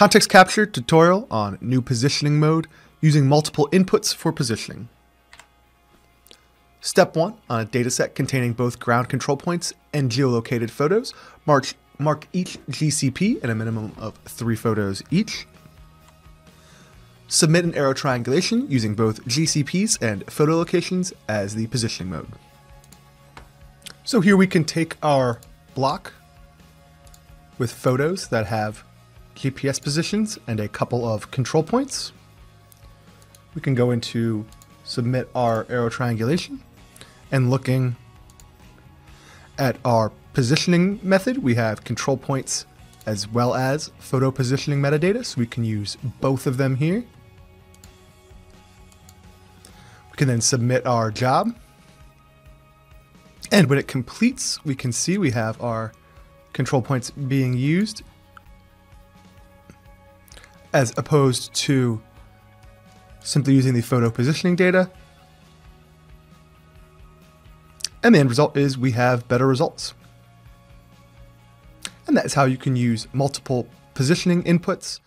ContextCapture tutorial on new positioning mode using multiple inputs for positioning. Step 1 on a dataset containing both ground control points and geolocated photos, mark, mark each GCP in a minimum of three photos each. Submit an aerotriangulation using both GCPs and photo locations as the positioning mode. So here we can take our block with photos that have GPS positions and a couple of control points. We can go into submit our aerotriangulation and looking at our positioning method, we have control points as well as photo positioning metadata, so we can use both of them here. We can then submit our job. And when it completes, we can see we have our control points being used as opposed to simply using the photo positioning data. And the end result is we have better results. And that's how you can use multiple positioning inputs